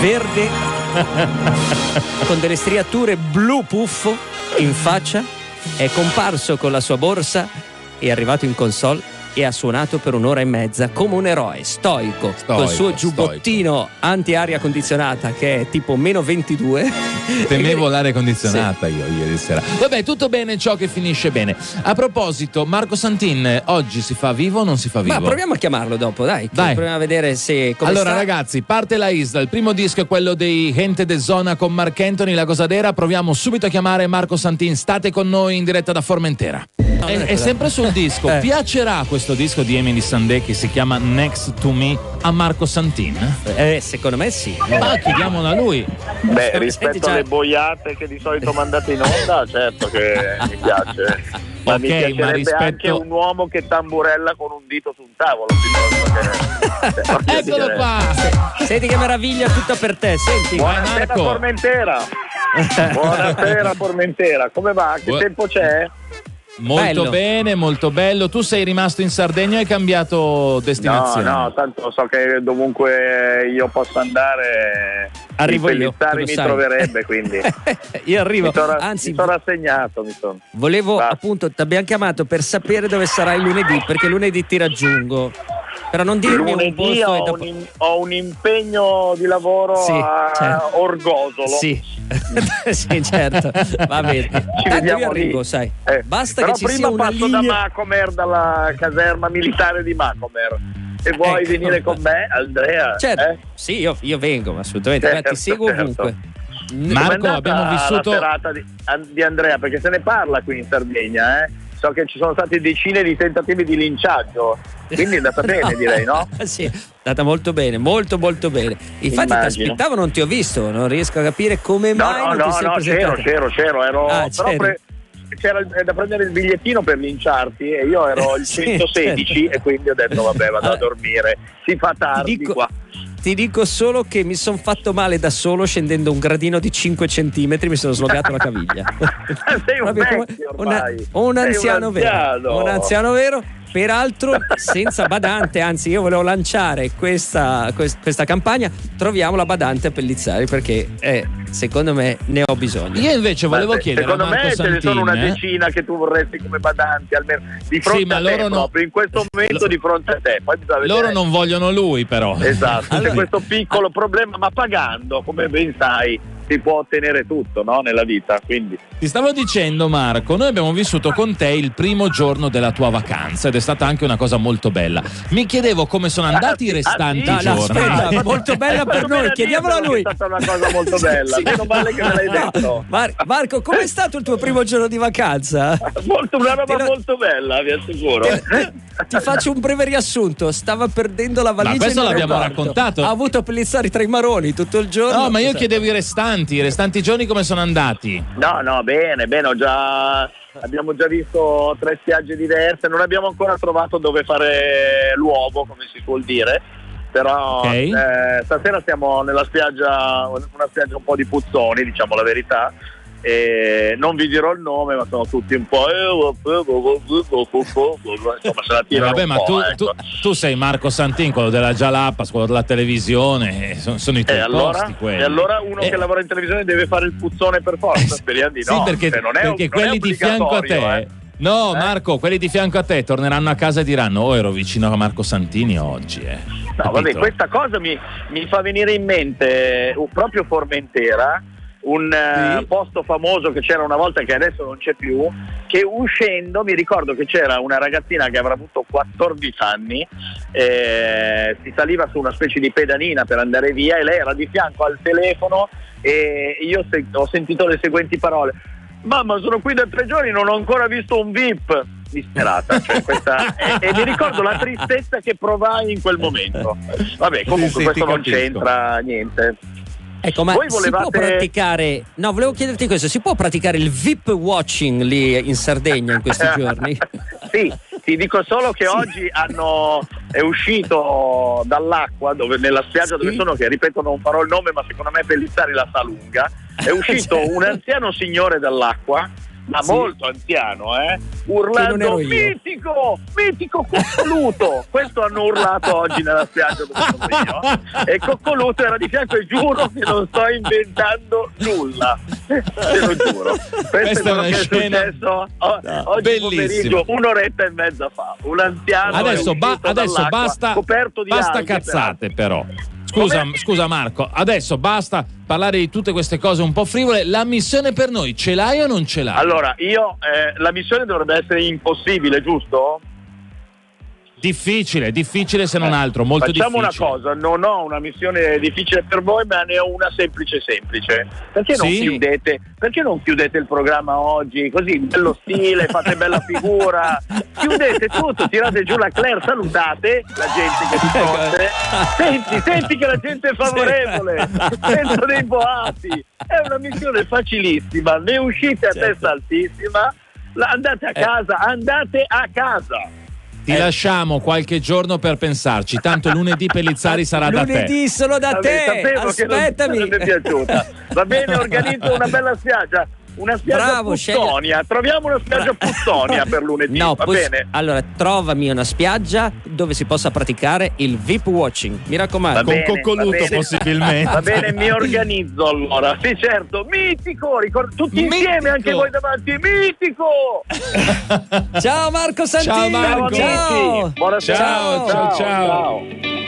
verde con delle striature blu puffo in faccia, è comparso con la sua borsa, è arrivato in console e ha suonato per un'ora e mezza come un eroe stoico, Stoico, col suo giubbottino anti-aria condizionata che è tipo meno 22. Temevo l'aria condizionata io ieri sera. Vabbè, tutto bene ciò che finisce bene. A proposito, Marco Santin, oggi si fa vivo o non si fa vivo? Ma proviamo a chiamarlo dopo, dai. Dai. Proviamo a vedere se. Allora sta. ragazzi, parte la Isla, il primo disco è quello dei Gente de Zona con Mark Anthony, la Cosadera, proviamo subito a chiamare Marco Santin, state con noi in diretta da Formentera. È, è sempre sul disco, Eh. piacerà questo disco di Emily Sandé che si chiama Next to Me a Marco Santin? Eh, secondo me sì. Ma chiediamolo a lui. Beh, Senti rispetto già- alle boiate che di solito mandate in onda, certo che mi piace. Ma mi Ok, ma piacerebbe rispetto- anche un uomo che tamburella con un dito su un tavolo. che- Eccolo qua! Senti che meraviglia tutta per te. Senti. Buonasera Marco. Formentera. Buonasera Formentera. Come va? Che Bu- tempo c'è? Molto Bello. bene, molto bello. Tu sei rimasto in Sardegna e hai cambiato No, destinazione? no, tanto so che dovunque io possa andare Arrivo io, mi sai. troverebbe, quindi Io arrivo. mi sono, Anzi, mi sono rassegnato. Mi sono. volevo Va. appunto, ti abbiamo chiamato per sapere dove sarai lunedì, perché lunedì ti raggiungo. Però non dirmi un Lunedì posto e ho, dopo... un, ho un impegno di lavoro Sì, a certo. Orgosolo. Sì. sì, certo. Va bene. Ci Tanto vediamo io arrivo, lì. sai. Eh, Basta però che ci prima sia una passo linea. da Macomer, dalla caserma militare di Macomer. Se vuoi Ecco. venire con me, Andrea. Certo. eh? Sì, io, io vengo, assolutamente. Guarda, ti Certo, seguo certo. ovunque. Marco, abbiamo vissuto- la serata di, di Andrea, perché se ne parla qui in Sardegna, eh? So che ci sono stati decine di tentativi di linciaggio, quindi è andata bene, direi, no? sì, è andata molto bene, molto molto bene. Infatti ti aspettavo, non ti ho visto, non riesco a capire come No, mai no, non no, ti sei no, c'ero, presentato. c'ero, c'ero, ero Ah, c'eri. pre- c'era il- da prendere il bigliettino per linciarti e io ero il Sì, 116 certo. e quindi ho detto vabbè vado a dormire, si fa tardi dico- qua. Ti dico solo che mi sono fatto male da solo scendendo un gradino di 5 centimetri, mi sono slogato la caviglia. Sei un vecchio una- ormai. un Sei un anziano vero. anziano. Un anziano vero. Peraltro senza badante, anzi io volevo lanciare questa, quest- questa campagna, troviamo la badante a Pellizzari perché eh, secondo me ne ho bisogno. Io invece volevo chiedere secondo a Marco me ce ne Santin, sono una eh, decina che tu vorresti come badanti almeno di fronte ma a te loro no- proprio in questo momento Lo- di fronte a te loro non vogliono lui però. esatto Allora- c'è questo piccolo problema ma pagando come ben sai si può ottenere tutto no? nella vita quindi Ti stavo dicendo Marco, noi abbiamo vissuto con te il primo giorno della tua vacanza ed è stata anche una cosa molto bella. Mi chiedevo come sono andati i Ah, restanti sì? No, no, giorni. aspetta, molto bella per noi, a chiediamolo a lui. È stata una cosa molto bella Sì. meno male che me l'hai No, detto Mar- Marco, com'è stato il tuo primo giorno di vacanza? molto, una roba lo- molto bella vi assicuro Ti faccio un breve riassunto. Stava perdendo la valigia. Ma questo l'abbiamo raccontato. Ha avuto Pellizzari tra i maroni tutto il giorno. No, ma io chiedevo i restanti, i restanti giorni come sono andati? No, no, bene, bene, ho già, abbiamo già visto tre spiagge diverse, non abbiamo ancora trovato dove fare l'uovo, come si suol dire, però Ok. eh, stasera siamo nella spiaggia, una spiaggia un po' di puzzoni, diciamo la verità, e non vi dirò il nome, ma sono tutti un po'... Insomma, se la Eh, tirano vabbè, ma tu, ecco. tu- tu sei Marco Santin, quello della Jalapas, quello della televisione, eh, sono, sono i tuoi E allora, e allora uno Eh, che lavora in televisione deve fare il puzzone per forza? Speriamo di Sì, no. perché, cioè, non è, perché non quelli di fianco a te. eh. No, Eh? Marco, quelli di fianco a te torneranno a casa e diranno: Oh, ero vicino a Marco Santini oggi. Eh. No, vabbè, questa cosa mi, mi fa venire in mente proprio Formentera, un eh, Sì. posto famoso che c'era una volta che adesso non c'è più, che uscendo mi ricordo che c'era una ragazzina che avrà avuto 14 anni, eh, si saliva su una specie di pedalina per andare via e lei era di fianco al telefono e io se- ho sentito le seguenti parole. Mamma, sono qui da tre giorni, non ho ancora visto un VIP. Disperata, cioè questa- e, e mi ricordo la tristezza che provai in quel momento. Vabbè, comunque Sì, sì, questo non capisco. c'entra niente. Ecco, ma Voi si può volevate- praticare. No, volevo chiederti questo: si può praticare il VIP watching lì in Sardegna in questi giorni? sì, ti dico solo che Sì. oggi hanno, è uscito dall'acqua, dove, nella spiaggia dove Sì. sono, che ripeto non farò il nome, ma secondo me Pellizzari la sa lunga, è uscito Certo. un anziano signore dall'acqua ma sì. molto anziano, eh, urlando mitico, mitico coccoluto. Questo hanno urlato oggi nella spiaggia dove sono io. E coccoluto era di fianco e giuro che non sto inventando nulla. Te lo giuro. Questo Questa è quello è che è scena... successo no, oggi bellissimo. pomeriggio, un'oretta e mezza fa. Un anziano adesso, ba- adesso basta, basta alghe, cazzate però. Scusa, scusa, Marco, adesso basta parlare di tutte queste cose un po' frivole. La missione per noi ce l'hai o non ce l'hai? Allora, io eh, la missione dovrebbe essere impossibile, giusto? Difficile, difficile se non altro, molto Facciamo difficile. una cosa, non ho una missione difficile per voi, ma ne ho una semplice semplice. Perché non, Sì? chiudete, perché non chiudete il programma oggi? Così, bello stile, fate bella figura. Chiudete tutto, tirate giù la Claire, salutate la gente che vi conosce. Senti, senti che la gente è favorevole, senza dei boati. È una missione facilissima, ne uscite a Certo. testa altissima, andate a casa, andate a casa. Ti lasciamo qualche giorno per pensarci, tanto lunedì Pellizzari sarà da te. Lunedì solo da Vabbè, te. Aspettami. che non, non mi è piaciuta. Va bene, organizzo una bella spiaggia. Una spiaggia Bravo, scegli- Puzzonia. Troviamo una spiaggia Puzzonia per lunedì. No, va pos- bene? allora trovami una spiaggia dove si possa praticare il VIP watching. Mi raccomando. Va Con bene, coccoluto va bene. possibilmente. Va bene, mi organizzo allora. Sì, certo. Mitico! Ricord- tutti insieme, Mitico. anche voi davanti. Mitico! Ciao Marco Santini. Ciao, Marco. Ciao. Buonasera. Ciao, ciao, ciao. ciao.